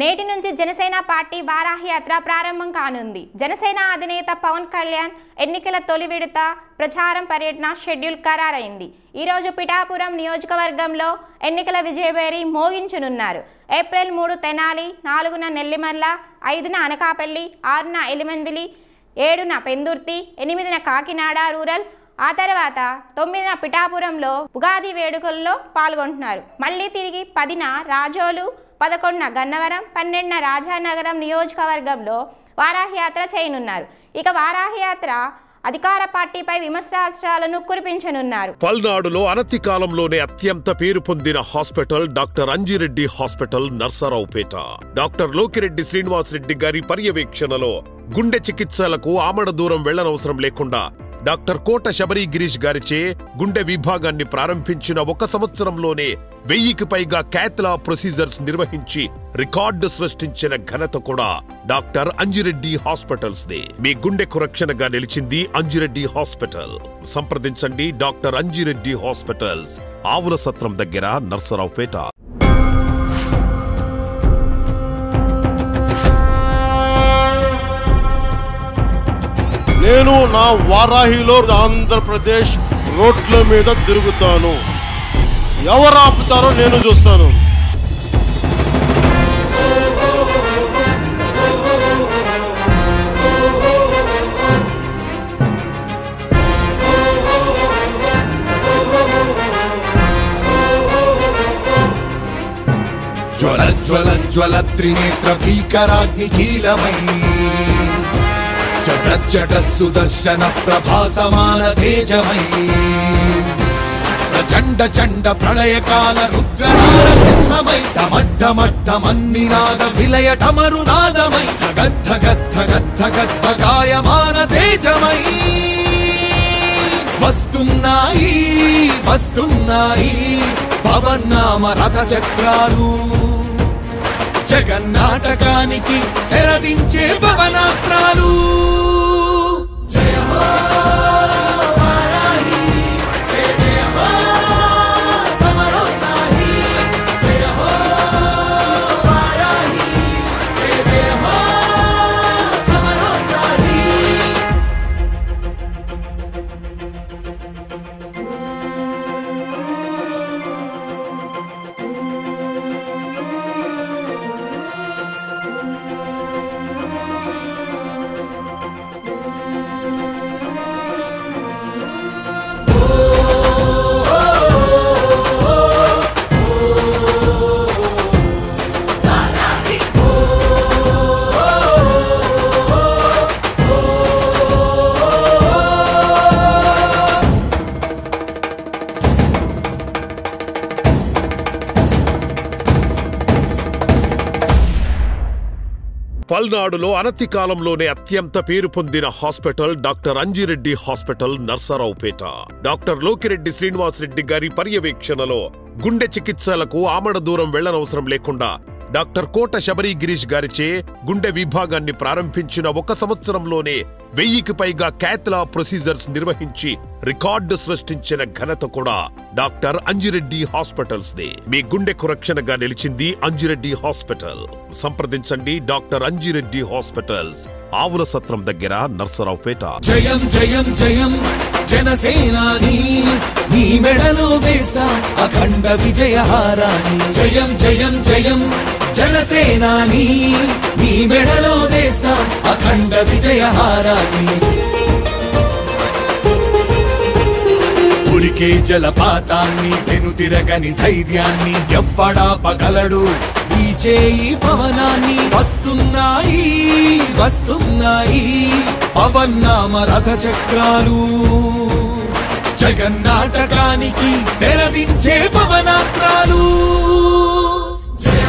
నేటి నుంచి జనసేన పార్టీ వారాహి యాత్ర ప్రారంభం కానుంది. జనసేన అధినేత పవన్ కళ్యాణ్ ఎన్నికల తొలి విడత ప్రచారం పర్యటన షెడ్యూల్ ఖరారైంది. ఈరోజు పిఠాపురం నియోజకవర్గంలో ఎన్నికల విజయభేరి మోగించనున్నారు. ఏప్రిల్ మూడు తెనాలి నాలుగున నెల్లిమర్ల ఐదున అనకాపల్లి ఆరున ఎలిమందిలి ఏడున పెందుర్తి ఎనిమిదిన కాకినాడ రూరల్ ఆ తర్వాత తొమ్మిదిన పిఠాపురంలో ఉగాది వేడుకల్లో పాల్గొంటున్నారు. మళ్ళీ తిరిగి పదిన రాజోలు పదకొండున గన్నవరం పన్నెండున రాజానగరం నియోజకవర్గంలో వారాహియాత్ర చేయనున్నారు. ఇక వారాహియాత్ర అధికార పార్టీపై విమర్శాస్త్రాలను కురిపించనున్నారు. పల్నాడులో అనతి కాలంలోనే అత్యంత పేరు పొందిన hospital doctor Anjireddy hospital Narasaraopet. Doctor Lokireddy Srinivasareddy గారి పర్యవేక్షణలో గుండె చికిత్సలకు ఆమడ దూరం వెళ్ళనవసరం లేకుండా డాక్టర్ కోట శబరి గిరీష్ గారిచే గుండె విభాగాన్ని ప్రారంభించిన ఒక సంవత్సరంలోనే వెయ్యికి పైగా క్యాథ్లా ప్రొసీజర్స్ నిర్వహించి రికార్డు సృష్టించిన ఘనత కూడా డాక్టర్ అంజిరెడ్డి హాస్పిటల్స్ దే మీ గుండెకు రక్షణగా నిలిచింది అంజిరెడ్డి హాస్పిటల్. సంప్రదించండి డాక్టర్ అంజిరెడ్డి హాస్పిటల్స్ ఆవుల సత్రం దగ్గర నర్సరావుపేట. నేను నా వారాహిలో ఆంధ్రప్రదేశ్ రోడ్ల మీద తిరుగుతాను. ఎవరు ఆపుతారో నేను చూస్తాను. జ్వల జ్వల జ్వల త్రినేత్ర భీకరాగ్ని కీలమై చట సుదర్శన ప్రభాసమాన తేజమై ప్రచండ చండ ప్రళయకాల రుద్రనాద సింహమై డమడ్డమడ్డమన్నినాద విలయ టమరునాదమై గద్ధ గద్ధ గద్ధ గద్ధ గాయమాన తేజమై వస్తున్నాయి వస్తున్నాయి పవన్నామ రథ చక్రాలు జగన్నాటకానికి తెరదించే భవనాస్త్రాలు. జయ పల్నాడులో అనతి కాలంలోనే అత్యంత పేరు పొందిన hospital doctor Anjireddy hospital Narasaraopet. Doctor Lokireddy Srinivasareddy గారి పర్యవేక్షణలో గుండె చికిత్సలకు ఆమడ దూరం వెళ్ళనవసరం లేకుండా డాక్టర్ కోట శబరి గిరీష్ గారిచే గుండె విభాగాన్ని ప్రారంభించిన ఒక సంవత్సరంలోనే వెయ్యికి పైగా క్యాథ్లా ప్రొసీజర్స్ నిర్వహించి రికార్డు సృష్టించిన ఘనత కూడా డాక్టర్ అంజిరెడ్డి హాస్పిటల్స్ దే మీ గుండెకు రక్షణగా నిలిచింది అంజిరెడ్డి హాస్పిటల్. సంప్రదించండి డాక్టర్ అంజిరెడ్డి హాస్పిటల్స్. ఆవుల సత్రం దగ్గర నర్సరావుపేట జయం జయం జయం జనసేనాని నీ మెడలో వేస్తా అఖండ విజయహారాన్ని. జయం జయం జయం జనసేనాని నీ మెడలో వేస్తా అఖండ విజయహారాన్ని. ఉరికే జలపాతాన్ని వెనుతిరగని ధైర్యాన్ని ఎవ్వడా పగలడు. ఈ చేయి భవనాన్ని వస్తు వస్తున్నాయి వస్తున్నాయి పవన్నామ రథ చక్రాలు జగన్నాటకానికి తెరదించే పవనాస్త్రాలు. జయ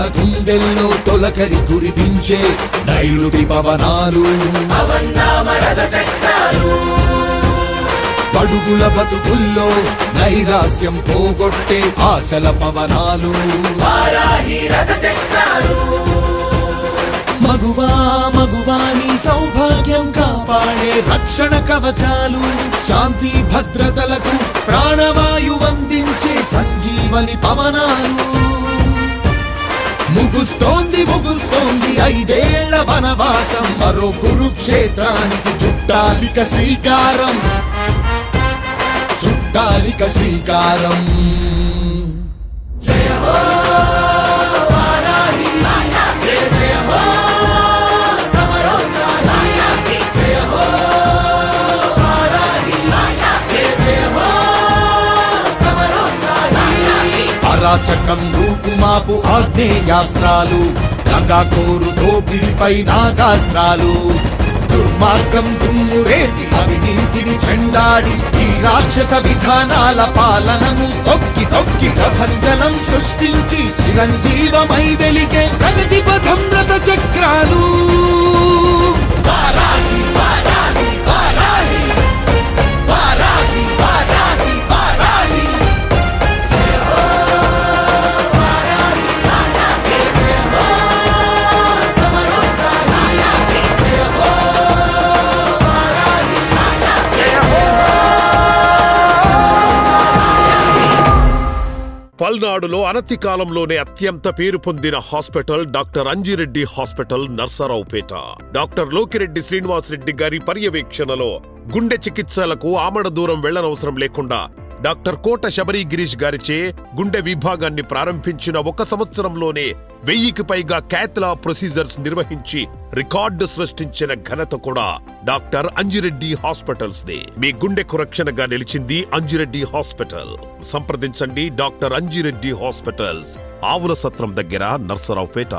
యువత గుండెల్లో తొలకరి కురిపించే నైరుతి పవనాలు. పడుగుల బతుకుల్లో నైరాస్యం పోగొట్టే ఆశల పవనాలు. మగువా మగువాని సౌభాగ్యం కాపాడే రక్షణ కవచాలు. శాంతి భద్రతలకు ప్రాణవాయు అందించే సంజీవని పవనాలు. ముగుస్తోంది ముగుస్తోంది ఐదేళ్ళ వనవాసం. మరో కురుక్షేత్రానికి చుట్టాలిక శ్రీకారం. చుట్టాలిక శ్రీకారం. చక్రం అరాచకం రూపుమాపు ఆగ్నేయాస్త్రాలు గంగాకోరు దోపిడిపై నాగాస్త్రాలు. దుర్మార్గం దుమ్మురేటి అవినీతిని చెండాడి ఈ రాక్షస విధానాల పాలనను తొక్కి తొక్కి ప్రభంజనం సృష్టించి చిరంజీవమై వెలిగే ప్రగతి పథం రథ చక్రాలు పల్నాడులో అనతి కాలంలోనే అత్యంత పేరు పొందిన hospital doctor Anjireddy hospital Narasaraopet. Doctor Lokireddy Srinivasareddy గారి పర్యవేక్షణలో గుండె చికిత్సలకు ఆమడ దూరం వెళ్ళనవసరం లేకుండా డాక్టర్ కోట శబరి గిరీష్ గారిచే గుండె విభాగాన్ని ప్రారంభించిన ఒక సంవత్సరంలోనే వెయ్యికి పైగా క్యాథ్లా ప్రొసీజర్స్ నిర్వహించి రికార్డు సృష్టించిన ఘనత కూడా డాక్టర్ అంజిరెడ్డి హాస్పిటల్స్ దే మీ గుండెకు రక్షణగా నిలిచింది అంజిరెడ్డి హాస్పిటల్. సంప్రదించండి డాక్టర్ అంజిరెడ్డి హాస్పిటల్స్ ఆవుల సత్రం దగ్గర నర్సరావుపేట.